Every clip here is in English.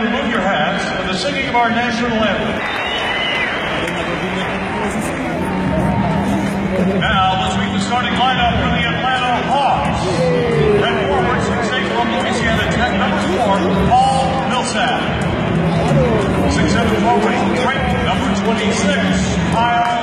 and remove your hats for the singing of our national anthem. Now, let's meet the starting lineup for the Atlanta Hawks. Red forward, 6'8 from Louisiana Tech, number 4, Paul Millsap. 6'7 forward, Frank, number 26, Kyle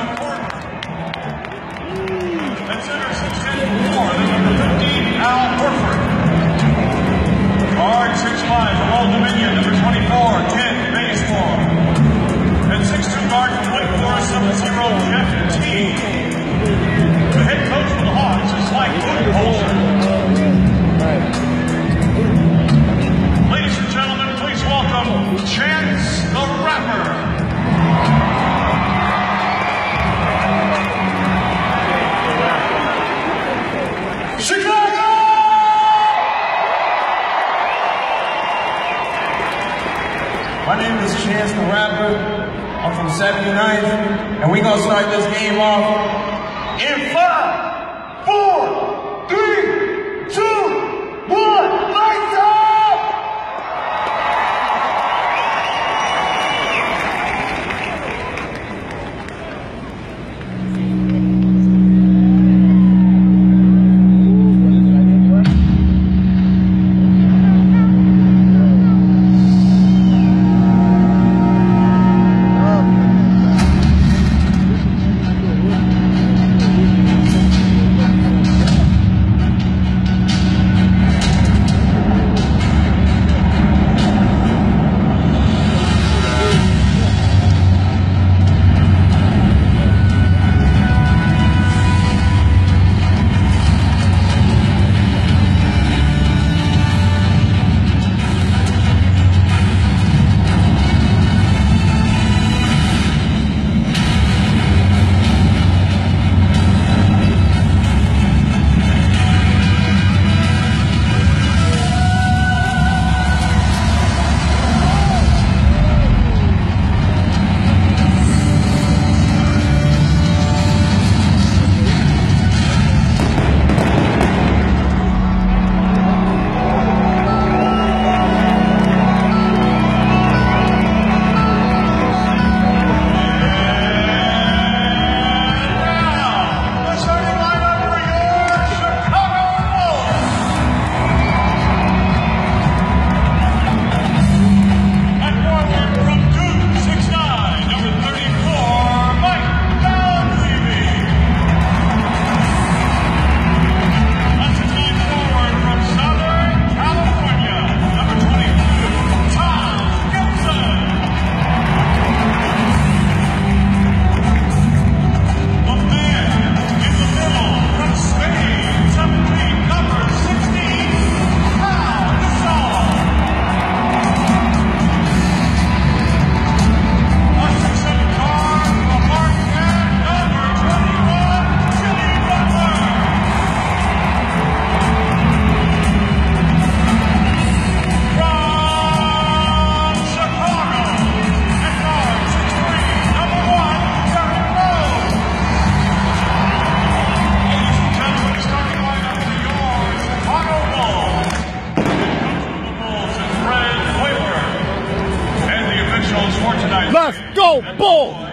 Chance the Rapper. I'm from 79th, and we're gonna start this game off In five, four, Let's go, Bulls!